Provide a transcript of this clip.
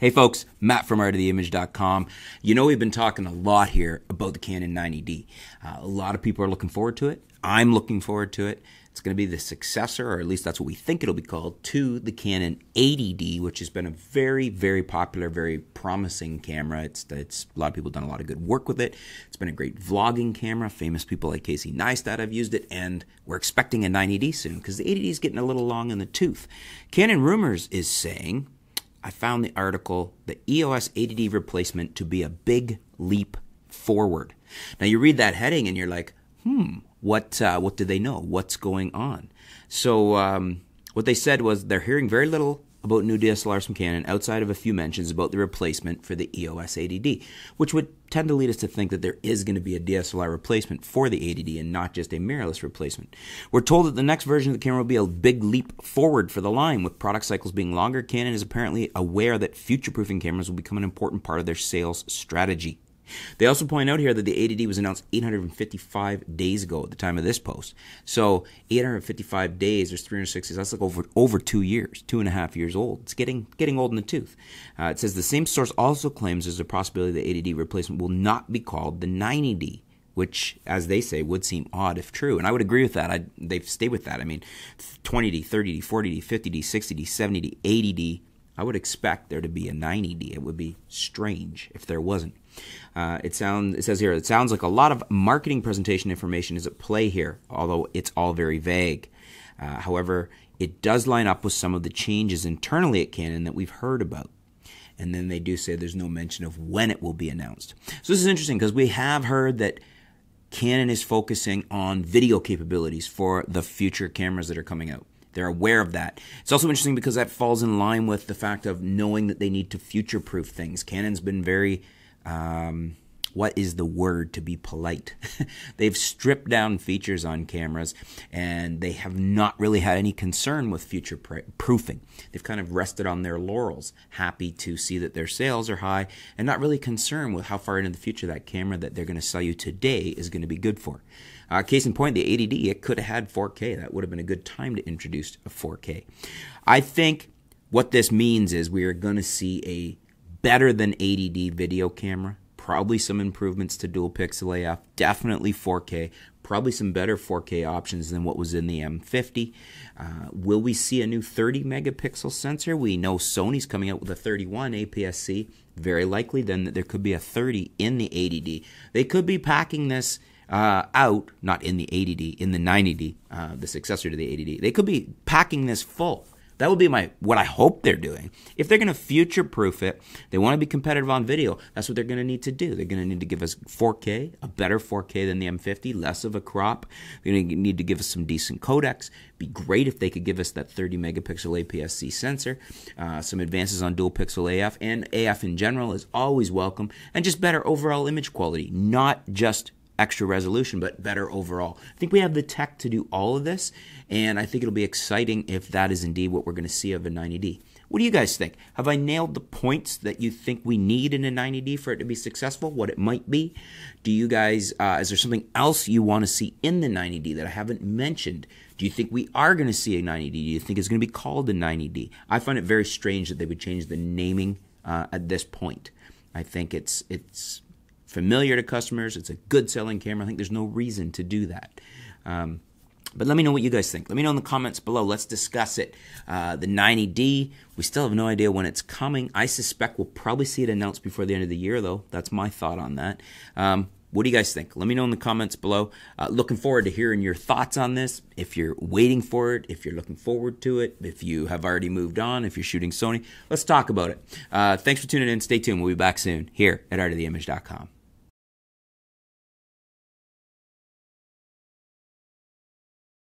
Hey folks, Matt from artoftheimage.com. You know we've been talking a lot here about the Canon 90D. Uh, a lot of people are looking forward to it. I'm looking forward to it. It's going to be the successor, or at least that's what we think it'll be called, to the Canon 80D, which has been a very, very popular, very promising camera. It's, it's a lot of people done a lot of good work with it. It's been a great vlogging camera. Famous people like Casey Neistat have used it, and we're expecting a 90D soon because the 80D is getting a little long in the tooth. Canon Rumors is saying, I found the article, the EOS 80D replacement to be a big leap forward. Now you read that heading and you're like, hmm, what uh, what do they know? What's going on? So um, what they said was they're hearing very little about new DSLRs from Canon outside of a few mentions about the replacement for the EOS 80D, which would tend to lead us to think that there is going to be a DSLR replacement for the 80D and not just a mirrorless replacement. We're told that the next version of the camera will be a big leap forward for the line, with product cycles being longer. Canon is apparently aware that future proofing cameras will become an important part of their sales strategy. They also point out here that the 80D was announced 855 days ago at the time of this post. So 855 days, there's 360. That's like over over two years, two and a half years old. It's getting getting old in the tooth. Uh, it says the same source also claims there's a possibility the 80D replacement will not be called the 90D which, as they say, would seem odd if true. And I would agree with that. I, they stay with that. I mean, 20D, 30D, 40D, 50D, 60D, 70D, 80D. I would expect there to be a 90D. It would be strange if there wasn't. Uh, it sounds it says here it sounds like a lot of marketing presentation information is at play here, although it's all very vague. Uh, however, it does line up with some of the changes internally at Canon that we've heard about. And then they do say there's no mention of when it will be announced. So this is interesting because we have heard that Canon is focusing on video capabilities for the future cameras that are coming out. They're aware of that. It's also interesting because that falls in line with the fact of knowing that they need to future proof things. Canon's been very um, what is the word to be polite? They've stripped down features on cameras and they have not really had any concern with future pr- proofing. They've kind of rested on their laurels, happy to see that their sales are high and not really concerned with how far into the future that camera that they're going to sell you today is going to be good for. Uh, case in point, the 80D, it could have had 4K. That would have been a good time to introduce a 4K. I think what this means is we are going to see a better than 80D video camera. Probably some improvements to dual pixel AF. Definitely 4K. Probably some better 4K options than what was in the M50. Uh, will we see a new 30 megapixel sensor? We know Sony's coming out with a 31 APS-C. Very likely then that there could be a 30 in the 80D. They could be packing this uh, out, not in the 80D, in the 90D, uh, the successor to the 80D. They could be packing this full that would be my what I hope they're doing. If they're going to future proof it, they want to be competitive on video. That's what they're going to need to do. They're going to need to give us 4K, a better 4K than the M50, less of a crop. They're going to need to give us some decent codecs. Be great if they could give us that 30 megapixel APS-C sensor. Uh, some advances on dual pixel AF and AF in general is always welcome, and just better overall image quality, not just extra resolution, but better overall. I think we have the tech to do all of this, and I think it'll be exciting if that is indeed what we're going to see of a 90D. What do you guys think? Have I nailed the points that you think we need in a 90D for it to be successful? What it might be? Do you guys, uh, is there something else you want to see in the 90D that I haven't mentioned? Do you think we are going to see a 90D? Do you think it's going to be called a 90D? I find it very strange that they would change the naming uh, at this point. I think it's it's familiar to customers. It's a good selling camera. I think there's no reason to do that. Um, but let me know what you guys think. Let me know in the comments below. Let's discuss it. Uh, the 90D, we still have no idea when it's coming. I suspect we'll probably see it announced before the end of the year, though. That's my thought on that. Um, what do you guys think? Let me know in the comments below. Uh, looking forward to hearing your thoughts on this. If you're waiting for it, if you're looking forward to it, if you have already moved on, if you're shooting Sony, let's talk about it. Uh, thanks for tuning in. Stay tuned. We'll be back soon here at artoftheimage.com.